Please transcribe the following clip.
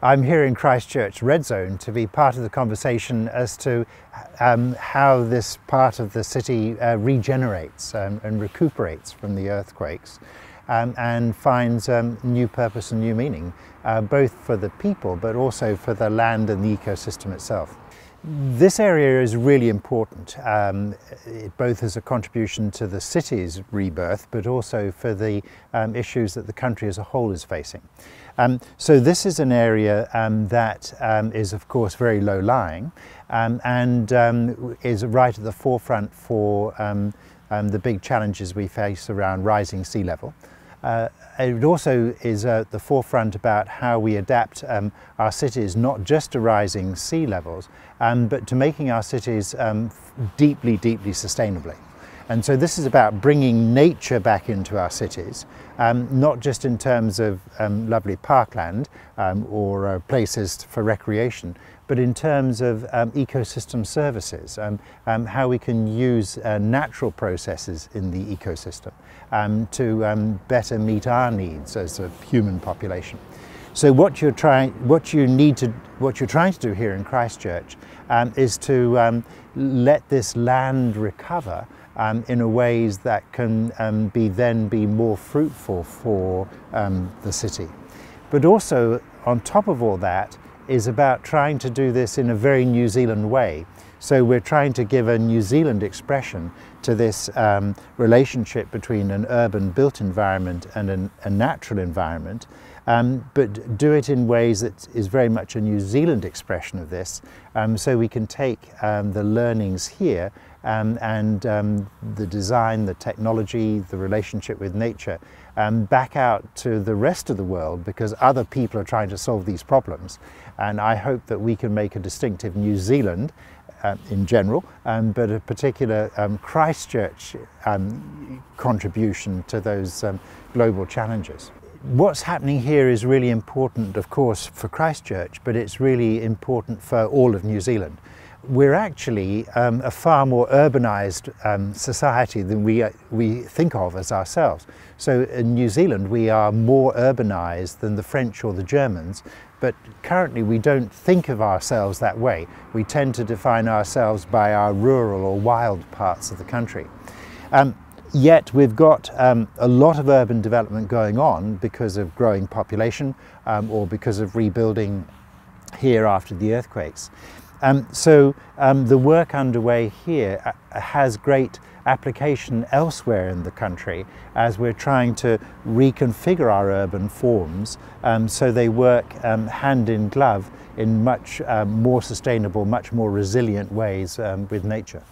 I'm here in Christchurch Red Zone to be part of the conversation as to um, how this part of the city uh, regenerates um, and recuperates from the earthquakes um, and finds um, new purpose and new meaning, uh, both for the people but also for the land and the ecosystem itself. This area is really important, um, it both as a contribution to the city's rebirth, but also for the um, issues that the country as a whole is facing. Um, so this is an area um, that um, is of course very low-lying um, and is right at the forefront for the big challenges we face around rising sea level. Uh, it also is at the forefront about how we adapt um, our cities not just to rising sea levels, um, but to making our cities um, deeply, deeply sustainably. And so this is about bringing nature back into our cities, um, not just in terms of um, lovely parkland um, or uh, places for recreation, but in terms of um, ecosystem services, um, um, how we can use uh, natural processes in the ecosystem to better meet our needs as a human population. So what you're trying, what you need to, what you're trying to do here in Christchurch um, is to um, let this land recover um, in a ways that can um, be then be more fruitful for um, the city. But also on top of all that is about trying to do this in a very New Zealand way. So we're trying to give a New Zealand expression to this um, relationship between an urban built environment and an, a natural environment, um, but do it in ways that is very much a New Zealand expression of this, um, so we can take um, the learnings here um, and um, the design, the technology, the relationship with nature back out to the rest of the world because other people are trying to solve these problems. And I hope that we can make a distinctive New Zealand uh, in general, um, but a particular um, Christchurch um, contribution to those global challenges. What's happening here is really important, of course, for Christchurch, but it's really important for all of New Zealand we're actually um, a far more urbanized um, society than we, uh, we think of as ourselves. So in New Zealand, we are more urbanized than the French or the Germans, but currently we don't think of ourselves that way. We tend to define ourselves by our rural or wild parts of the country. Um, yet we've got um, a lot of urban development going on because of growing population um, or because of rebuilding here after the earthquakes. Um, so um, the work underway here uh, has great application elsewhere in the country as we're trying to reconfigure our urban forms um, so they work um, hand in glove in much um, more sustainable, much more resilient ways um, with nature.